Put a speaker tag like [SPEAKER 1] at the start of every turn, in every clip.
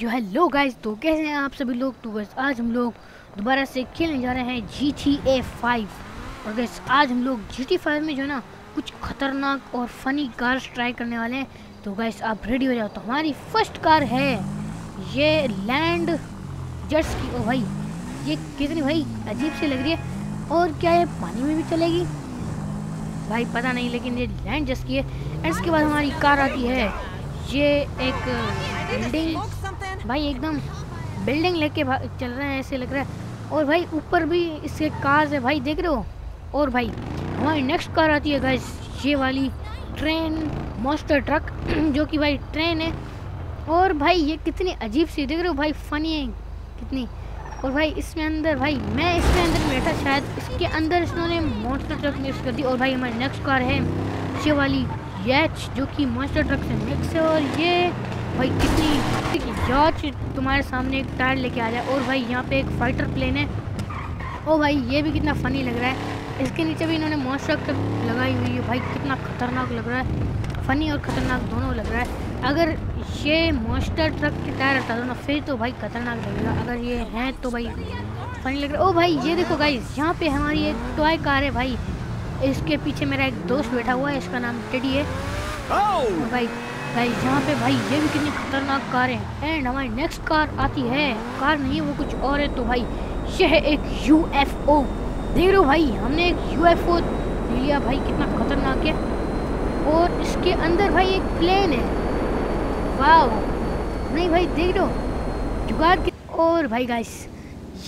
[SPEAKER 1] जो hello guys तो कैसे हैं आप सभी लोग? तो बस आज हम लोग दोबारा से खेलने जा रहे हैं जी टी ए फाइव और गैस आज हम लोग जी टी फाइव में जो है ना, कुछ खतरनाक और फनी कार्स ट्राई करने वाले हैं। तो गैस आप रेडी हो जाओ। तो हमारी फ़र्स्ट कार है ये लैंड जट्स की। ओ भाई, ये कितनी भाई अजीब सी लग रही है। और क्या ये पानी में भी चलेगी? भाई, पता नहीं, लेकिन ये लैंड जस्ट की है। इसके बाद हमारी कार आती है ये एक बिल्डिंग भाई एकदम बिल्डिंग लेके चल रहे हैं, ऐसे लग रहा है। और भाई ऊपर भी इसके कार है भाई, देख रहे हो? और भाई, हमारी नेक्स्ट कार आती है गाइस ये वाली ट्रेन मॉस्टर ट्रक जो कि भाई ट्रेन है। और भाई, ये कितनी अजीब सी, देख रहे हो भाई फनी है, कितनी। और भाई, इसमें अंदर, भाई, मैं इसके अंदर बैठा शायद इसके अंदर इन्होंने मॉन्स्टर ट्रक मिक्स कर दी। और भाई, हमारी नेक्स्ट कार है, ये वाली यच जो कि मॉन्स्टर ट्रक से मिक्स है। और ये भाई कितनी याच तुम्हारे सामने एक टायर लेके आ जाए। और भाई यहाँ पे एक फाइटर प्लेन है। ओ भाई ये भी कितना फ़नी लग रहा है। इसके नीचे भी इन्होंने मॉन्स्टर ट्रक लगाई हुई है। भाई कितना खतरनाक लग रहा है। फ़नी और ख़तरनाक दोनों लग रहा है। अगर ये मॉन्स्टर ट्रक के टायर हटा दो ना फिर तो भाई खतरनाक लगेगा। अगर ये हैं तो भाई फनी लग रहा है। ओ भाई ये देखो गाइस यहाँ पे हमारी एक टॉय कार है भाई। इसके पीछे मेरा एक दोस्त बैठा हुआ है इसका नाम टेडी है। Oh! भाई भाई यहाँ पे भाई ये भी कितनी खतरनाक कार है। एंड हमारी नेक्स्ट कार आती है। कार नहीं, वो कुछ और है तो भाई ये है एक यू एफ़ ओ देख लो भाई, हमने एक यू एफ़ ओ लिया भाई, कितना खतरनाक है। और इसके अंदर भाई एक प्लेन है। वाह नहीं भाई, देख लो। जुगाड़ और भाई गाइस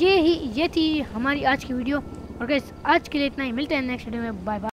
[SPEAKER 1] ये ही ये थी हमारी आज की वीडियो और गैस आज के लिए इतना ही। मिलते हैं नेक्स्ट वीडियो में। Bye bye